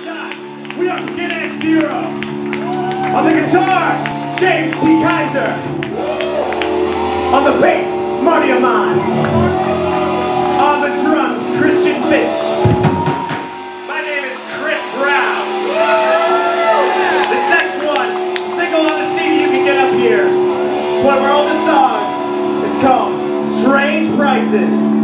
We are Begin at Zero. On the guitar, James T. Kaiser. On the bass, Marty Amon. On the drums, Christian Fitch. My name is Chris Brown. This next one, single on the CD you can get up here. It's one of our oldest songs. It's called Strange Prices.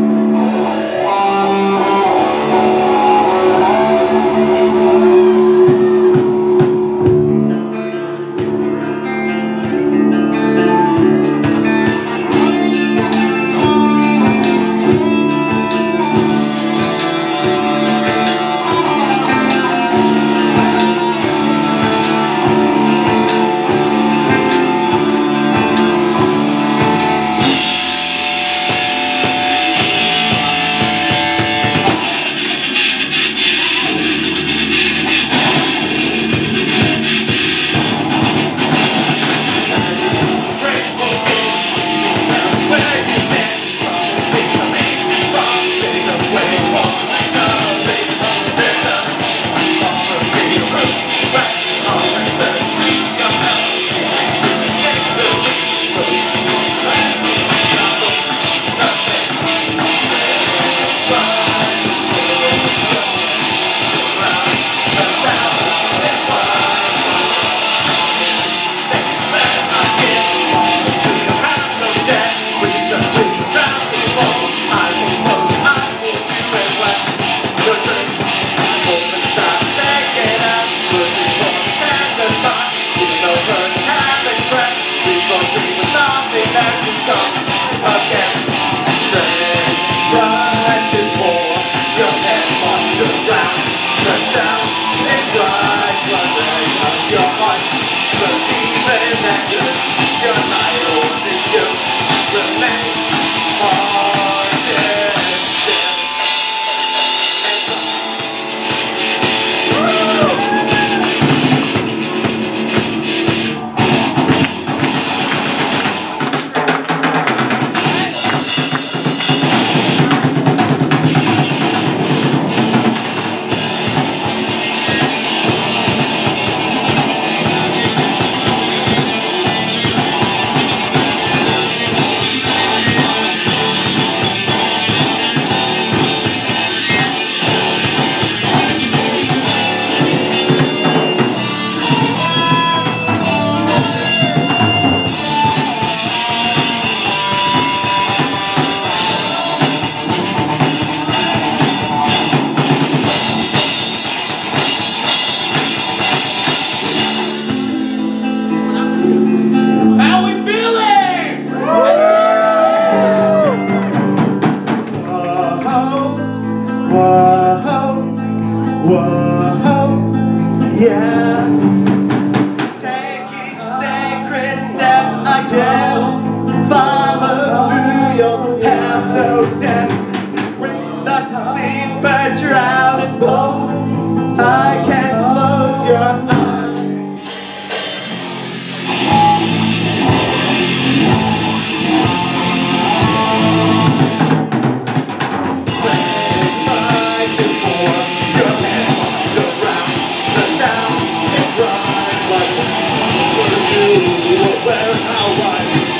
How whoa, yeah. Your